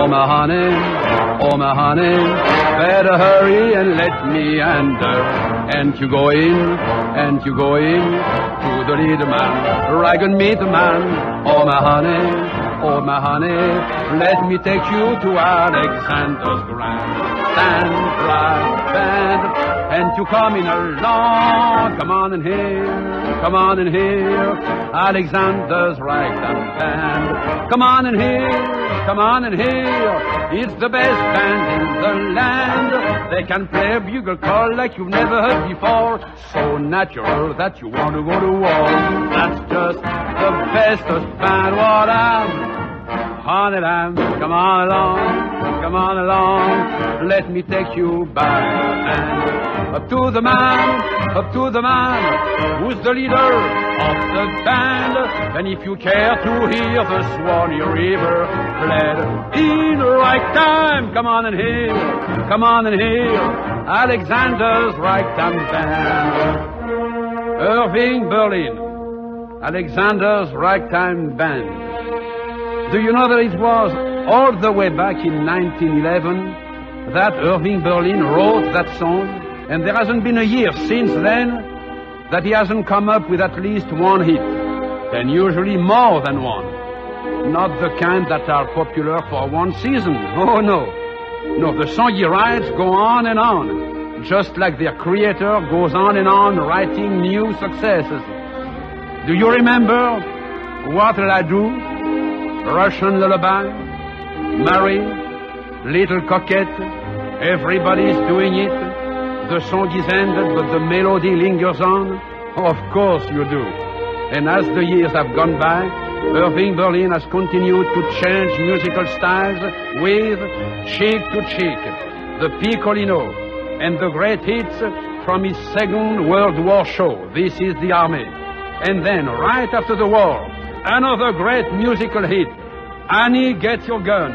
Oh my honey, oh my honey, better hurry and let me enter. And you go in, and you go in to the leader man, rag and meet the man. Oh my honey, oh my honey, let me take you to Alexander's grand stand right you coming along, come on in here, come on in here, Alexander's ragtime band. Come on in here, come on in here, it's the best band in the land. They can play a bugle call like you've never heard before, so natural that you want to go to war. That's just the bestest band what I'm Honey lamb, come on along, come on along, let me take you by the hand. Up to the man, up to the man, who's the leader of the band. And if you care to hear the Swanee River played in right time, come on and hear, come on and hear Alexander's ragtime band. Irving Berlin, Alexander's ragtime band. Do you know that it was all the way back in 1911 that Irving Berlin wrote that song? And there hasn't been a year since then that he hasn't come up with at least one hit, and usually more than one. Not the kind that are popular for one season. Oh no. No, the song he writes go on and on, just like their creator goes on and on writing new successes. Do you remember What'll I Do? Russian lullaby, Mary, little coquette, everybody's doing it. The song is ended, but the melody lingers on. Of course you do. And as the years have gone by, Irving Berlin has continued to change musical styles with Cheek to Cheek, the Piccolino, and the great hits from his Second World War show, This is the Army. And then, right after the war, another great musical hit, Annie Get Your Gun.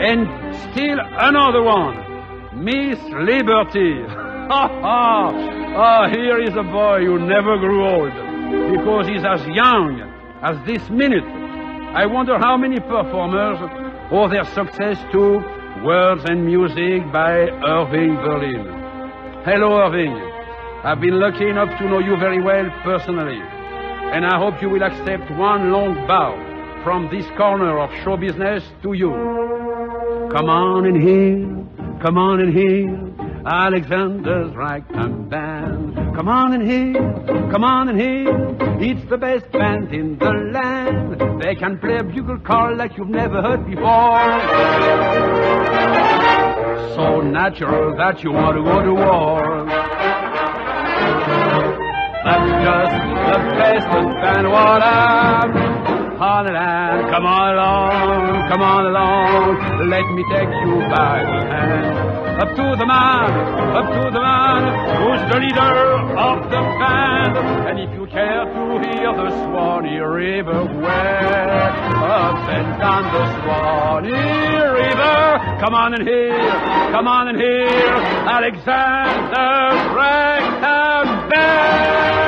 And still another one, Miss Liberty. Ha ha! Ah, here is a boy who never grew old because he's as young as this minute. I wonder how many performers owe their success to words and music by Irving Berlin. Hello, Irving. I've been lucky enough to know you very well personally and I hope you will accept one long bow from this corner of show business to you. Come on in here, come on in here, Alexander's ragtime band. Come on in here, come on in here, it's the best band in the land. They can play a bugle call like you've never heard before. So natural that you want to go to war. That's just the best and what I'm Honeyland, come on along, come on along, let me take you by the hand. Up to the man, up to the man, who's the leader of the band. And if you care to hear the Swanee River well, up and down the Swanee River, come on in here. come on and hear Alexander's ragtime band.